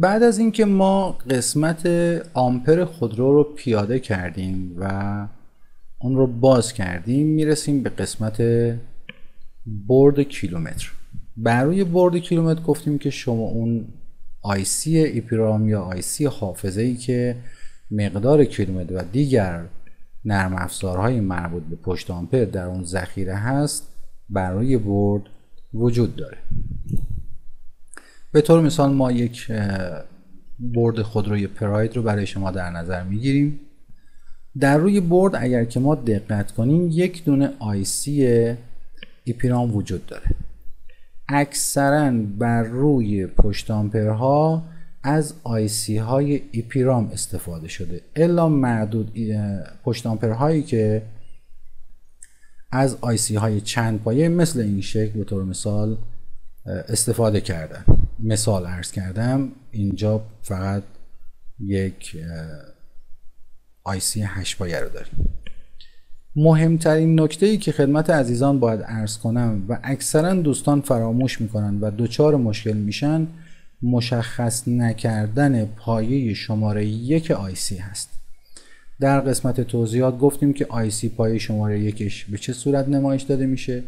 بعد از اینکه ما قسمت آمپر خودرو رو پیاده کردیم و اون رو باز کردیم می‌رسیم به قسمت برد کیلومتر. برای برد کیلومتر گفتیم که شما اون آیسی ایپیرام یا آیسی حافظه ای که مقدار کیلومتر و دیگر نرم افزارهای مربوط به پشت آمپر در اون ذخیره هست برای برد وجود داره. به طور مثال ما یک برد خودروی پراید رو برای شما در نظر می‌گیریم. در روی برد اگر که ما دقت کنیم یک دونه آیسی ایپیرام وجود داره. اکثرا بر روی پشت آمپرها از آیسی های ایپیرام استفاده شده. الا معدود پشت هایی که از آیسی های چند پایه مثل این شکل به طور مثال استفاده کردن. مثال ارز کردم اینجا فقط یک آیسی هشت پایه رو داریم. مهمترین نکته ای که خدمت عزیزان باید ارز کنم و اکثرا دوستان فراموش می‌کنن و دچار مشکل میشن مشخص نکردن پایه شماره یک آیسی هست. در قسمت توضیحات گفتیم که آیسی پایه شماره یکش به چه صورت نمایش داده میشه؟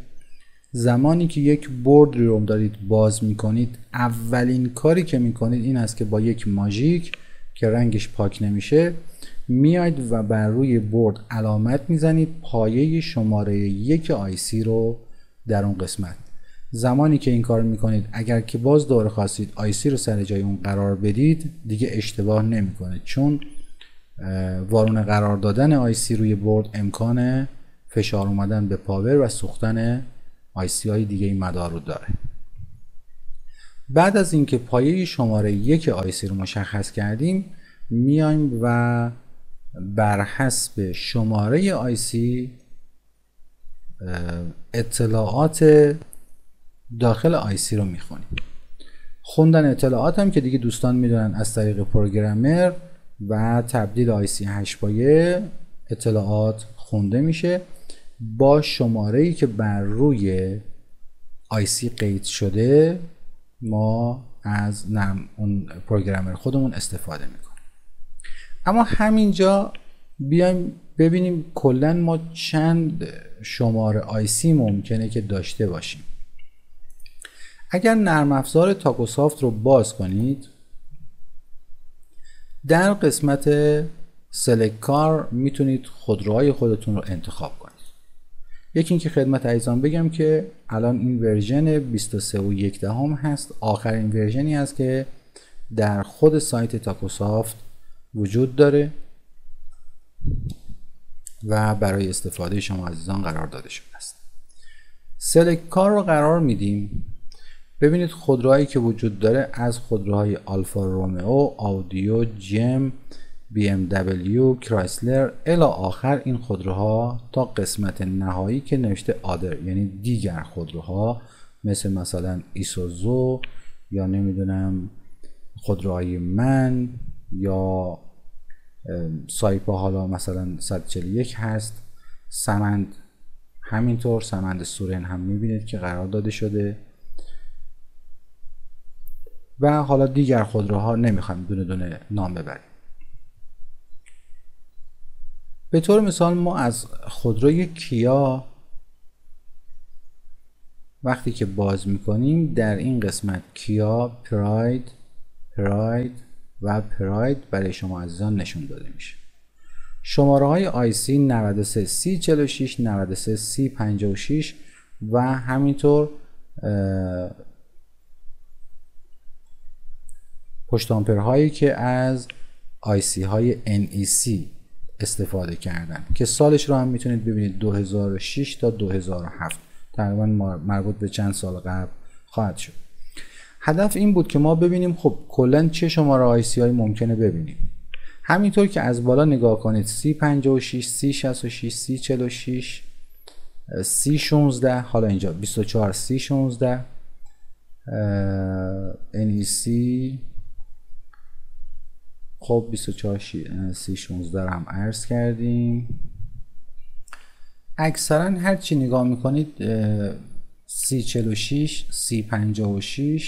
زمانی که یک برد رو دارید باز می‌کنید اولین کاری که می‌کنید این است که با یک ماژیک که رنگش پاک نمیشه میاید و بر روی برد علامت می‌زنید پایه شماره یک آیسی رو در اون قسمت. زمانی که این کار می‌کنید اگر که باز دور خواستید آیسی رو سر جای اون قرار بدید دیگه اشتباه نمی‌کنه چون وارون قرار دادن آیسی روی برد امکان فشار اومدن به پاور و سوختن آیسی های دیگه این مدار رو داره. بعد از اینکه پایه شماره یک آیسی رو مشخص کردیم میایم و بر حسب شماره آیسی اطلاعات داخل آیسی رو می‌خونیم. خوندن اطلاعات هم که دیگه دوستان می‌دونن از طریق پروگرامر و تبدیل آیسی هش پایه اطلاعات خونده میشه. با شماره ای که بر روی آیسی قید شده ما از نم اون پروگرامر خودمون استفاده می‌کنیم. اما همینجا بیایم ببینیم کلا ما چند شماره آیسی ممکنه که داشته باشیم. اگر نرم افزار تاکوسافت رو باز کنید در قسمت سلک کار می‌تونید خودروهای خودتون رو انتخاب کنید. یکی اینکه خدمت عزیزان بگم که الان این ورژن 23 و یک دهم هست. آخرین ورژنی است که در خود سایت تاکوسافت وجود داره و برای استفاده شما عزیزان قرار داده شده است. سلک کار رو قرار میدیم. ببینید خودروهایی که وجود داره از خودروهای آلفا رومئو آودیو جم دبلیو کرایسلر الی آخر این خودروها تا قسمت نهایی که نوشته آدر یعنی دیگر خودروها مثل مثلا ایسوزو یا نمی‌دونم خودروهای من یا سایپا حالا مثلا 141 هست. سمند همینطور سمند سورن هم می‌بینید که قرار داده شده. و حالا دیگر خودروها نمی‌خوایم دونه دونه نام ببریم. به طور مثال ما از خودروی کیا وقتی که باز می‌کنیم در این قسمت کیا پراید پراید و پراید برای شما عزیزان نشون داده میشه. شماره های IC 93 C46 93 C56 و همینطور پشت هایی که از IC های NEC استفاده کردن. که سالش رو هم می‌تونید ببینید 2006 تا 2007 تقریبا مربوط به چند سال قبل خواهد شد. هدف این بود که ما ببینیم خب کلا چه شماره آیسی های ممکنه ببینیم. همینطور که از بالا نگاه کنید C56 C66 C46 C16 حالا اینجا 24 C16 NEC خب 24 C16 رو هم عرض کردیم. اکثرا هرچی نگاه می‌کنید C46 C56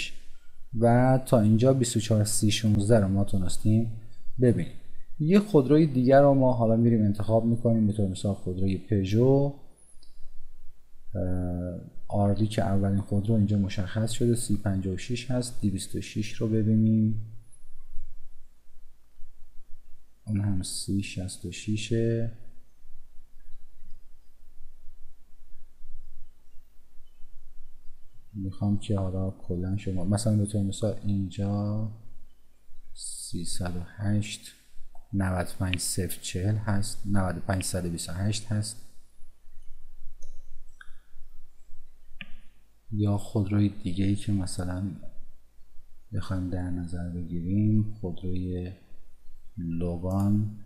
و تا اینجا 24 30 16 رو ما تونستیم ببینیم. یه خودروی دیگر رو ما حالا میریم انتخاب می‌کنیم به طور مثال خودروی پژو. آردی که اولین خودرو اینجا مشخص شده 356 هست 226 رو ببینیم. اون هم 366 می‌خوام که حالا کلا شما مثلا به طور مثال اینجا 308 95 040 هست 95 128 هست. یا خودروی دیگه ای که مثلا بخوایم در نظر بگیریم خودروی لوگان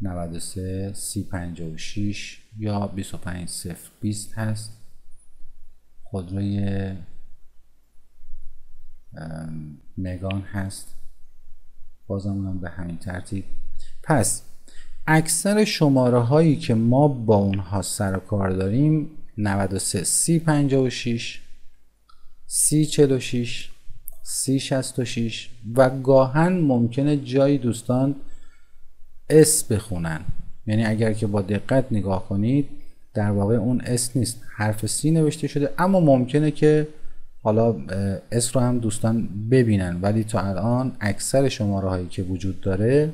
93 356 یا 25 20 هست. خودروی مگان هست. بازم هم به همین ترتیب. پس اکثر شماره هایی که ما با اونها سر و کار داریم 93 356 346 66 و گاهن ممکنه جایی دوستان اس بخونن. یعنی اگر که با دقت نگاه کنید در واقع اون S نیست. حرف C نوشته شده اما ممکنه که حالا S رو هم دوستان ببینن. ولی تا الان اکثر شماره هایی که وجود داره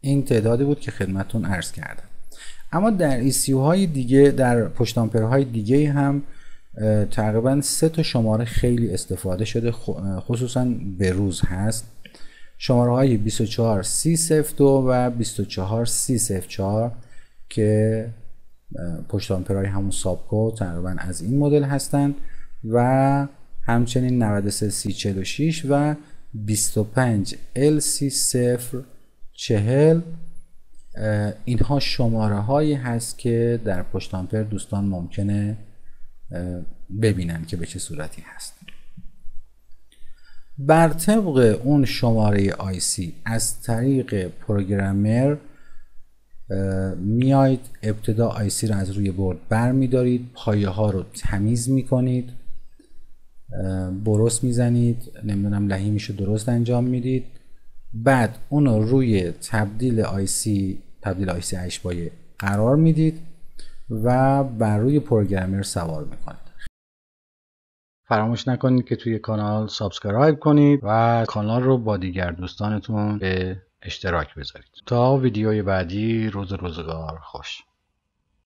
این تعدادی بود که خدمتون عرض کردم. اما در ECU های دیگه در پشت آمپرهای دیگه هم تقریبا سه تا شماره خیلی استفاده شده خصوصا به روز هست. شماره های 24 302 و 24 304 که پشت همون سابکو تقریبا از این مدل هستند و همچنین 93 346 و 25 LC 0 40 اینها شماره هایی هست که در پشت دوستان ممکنه ببینن که به چه صورتی هست. بر طبق اون شماره سی از طریق پروگرامر میاید ابتدا IC رو از روی برد بر میدارید پایه ها رو تمیز می‌کنید برس می‌زنید نمی‌دونم لحیمش رو درست انجام می‌دید. بعد اون رو روی تبدیل سی تبدیل IC 8 پایه قرار می‌دید. و بر روی programmer سوار می‌کنید. فراموش نکنید که توی کانال subscribe کنید و کانال رو با دیگر دوستانتون به اشتراک بذارید. تا ویدیوی بعدی روز روزگار خوش.